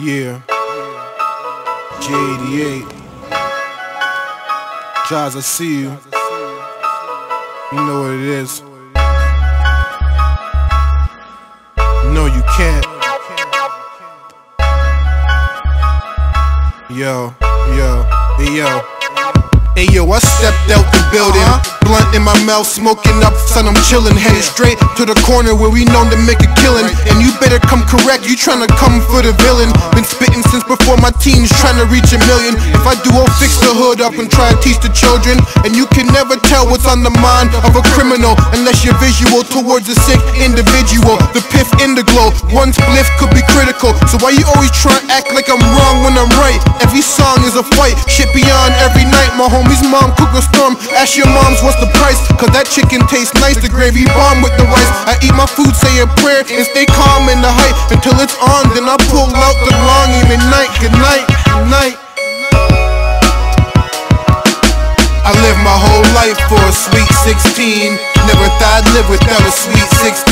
Yeah. J88. Jaws, I see you. You know what it is. No, you can't. Yo, yo, hey yo. Hey yo, I stepped out the building. Blunt in my mouth, smoking up, son, I'm chillin'. Headed straight to the corner where we known to make a killin'. And you better come correct, you tryna come for the villain. Been spittin' since before my teens, tryna reach a million. If I do, I'll fix the hood up and try to teach the children. And you can never tell what's on the mind of a criminal unless you're visual towards a sick individual. The piff in the glow, one spliff could be critical. So why you always try to act like I'm wrong when I'm right? Every song is a fight, shit beyond every night, my homie's mom cook a storm. Ask your moms what's the price, cause that chicken tastes nice. The gravy bomb with the rice. I eat my food, say a prayer, and stay calm in the height until it's on. Then I pull out the long even night. Good night, good night. I lived my whole life for a sweet 16. Never thought I'd live without a sweet 16.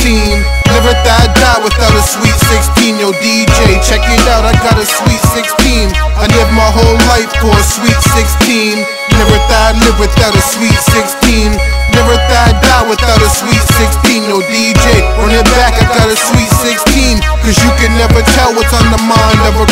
Never thought I'd die without a sweet 16. Yo, DJ, check it out, I got a sweet 16. I lived my whole life for a sweet 16. Never thought I'd live without a sweet 16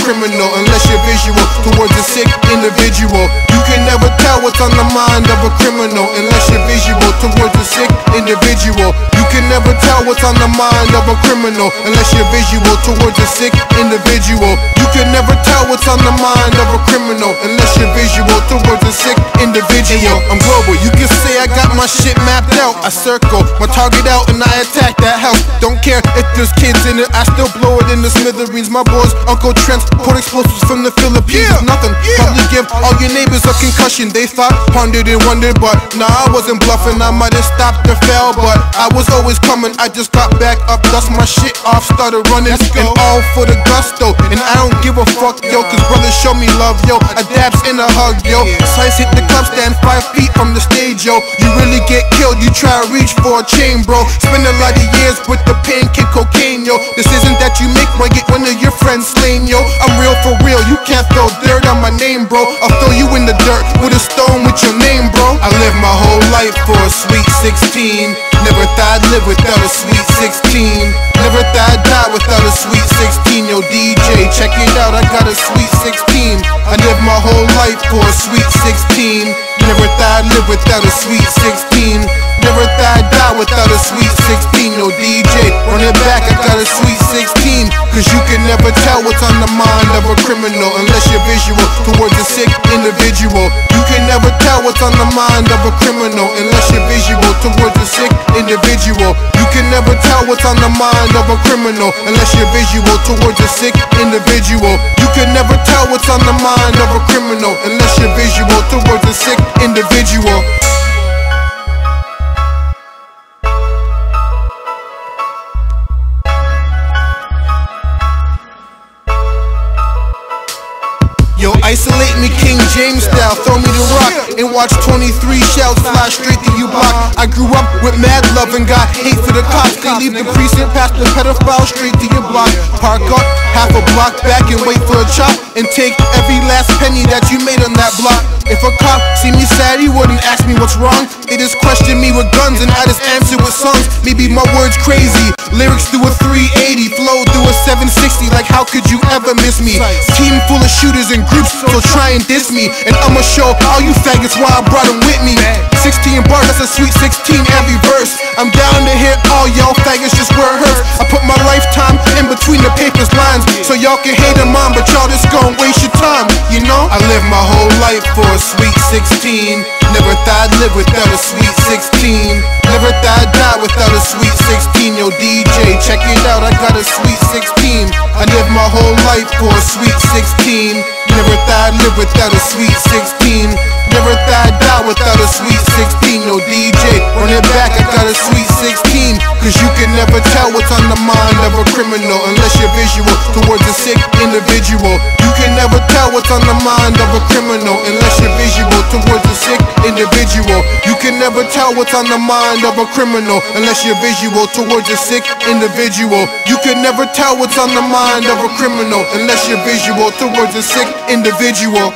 criminal Unless you're visual towards a sick individual You can never tell what's on the mind of a criminal Unless you're visual towards a sick individual You can never tell what's on the mind of a criminal Unless you're visual towards a sick individual You can never tell what's on the mind of a criminal Unless you're visual towards a sick individual. I'm global, you can say I got my shit. I circle my target out and I attack that house. Don't care if there's kids in it, I still blow it in the smithereens. My boys, Uncle Trent, put explosives from the Philippines. Yeah. Nothing, probably give all your neighbors a concussion. They thought, pondered and wondered, but nah, I wasn't bluffing. I might have stopped or fell, but I was always coming. I just got back up, dust my shit off, started running, and all for the gusto. And I don't give a fuck, yo, cause brothers show me love, yo. I dabs in a hug, yo. Slice hit the club stand five feet from the stage, yo. You really get killed, you try to reach for a chain, bro. Spend a lot of years with the pain, kick cocaine, yo. This isn't that you make one get one of your friends slain, yo. I'm real for real, you can't throw dirt on my name, bro. I'll throw you in the dirt with a stone with your name, bro. I lived my whole life for a sweet 16. Never thought I'd live without a sweet 16. Never thought I'd die without a sweet 16. Yo, DJ, check it out, I got a sweet 16. I lived my whole life for a sweet 16. Never thought I'd live without a sweet 16. I'd die without a sweet 16. No DJ, run it back, I got a sweet 16. Cause you can never tell what's on the mind of a criminal unless you're visual towards a sick individual. You can never tell what's on the mind of a criminal unless you're visual towards a sick individual. You can never tell what's on the mind of a criminal unless you're visual towards a sick individual. You can never tell what's on the mind of a criminal unless you're visual towards a sick individual. Isolate me King James style, throw me the rock and watch 23 shells fly straight through you block. I grew up with mad love and got hate for the cops. They leave the precinct past the pedophile straight to your block. Park up half a block back and wait for a chop and take every last penny that you made on that block. If a cop see me sad, he wouldn't ask me what's wrong. They just question me with guns and I just answer with songs. Maybe my words crazy, lyrics through a 380, flow through a 760. Like how could you ever miss me? Team full of shooters and groups, so try and diss me. And I'ma show all you faggots why I brought them with me. 16 bars, that's a sweet 16 every verse. I'm down to hit all y'all faggots just where it hurts. I put my lifetime in between the paper's lines, so y'all can hate on, but y'all just gon' waste your time, you know? I lived my whole life for a sweet 16. Never thought I'd live without a sweet 16. Never thought I'd die without a sweet 16. Yo, DJ, check it out, I got a sweet 16. My whole life for a sweet 16. Never thought I'd live without a sweet 16. Never thought I'd die without a sweet 16. No DJ, run it back, I got a sweet 16. Cause you can never tell what's on the mind of a criminal unless you're visual towards a sick individual. You can never tell what's on the mind of a criminal unless you're visual towards individual. You can never tell what's on the mind of a criminal unless you're visual towards a sick individual. You can never tell what's on the mind of a criminal unless you're visual towards a sick individual.